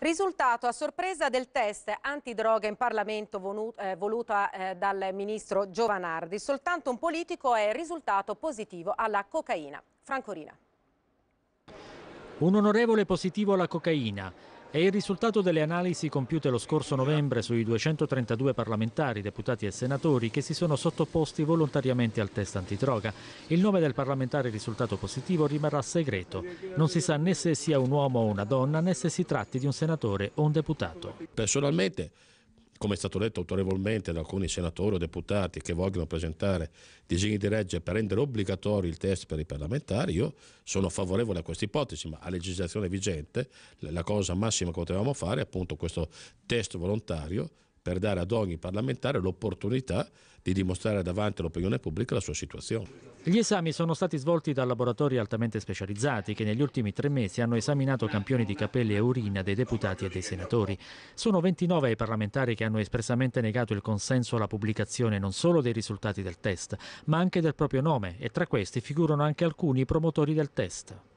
Risultato a sorpresa del test antidroga in Parlamento eh, voluta eh, dal ministro Giovanardi. Soltanto un politico è risultato positivo alla cocaina. Franco Rina. Un onorevole positivo alla cocaina. È il risultato delle analisi compiute lo scorso novembre sui 232 parlamentari, deputati e senatori che si sono sottoposti volontariamente al test antidroga. Il nome del parlamentare risultato positivo rimarrà segreto. Non si sa né se sia un uomo o una donna né se si tratti di un senatore o un deputato. Personalmente come è stato detto autorevolmente da alcuni senatori o deputati che vogliono presentare disegni di legge per rendere obbligatorio il test per i parlamentari, io sono favorevole a questa ipotesi, ma a legislazione vigente la cosa massima che potevamo fare è appunto questo test volontario per dare ad ogni parlamentare l'opportunità di dimostrare davanti all'opinione pubblica la sua situazione. Gli esami sono stati svolti da laboratori altamente specializzati che negli ultimi tre mesi hanno esaminato campioni di capelli e urina dei deputati e dei senatori. Sono 29 i parlamentari che hanno espressamente negato il consenso alla pubblicazione non solo dei risultati del test, ma anche del proprio nome e tra questi figurano anche alcuni promotori del test.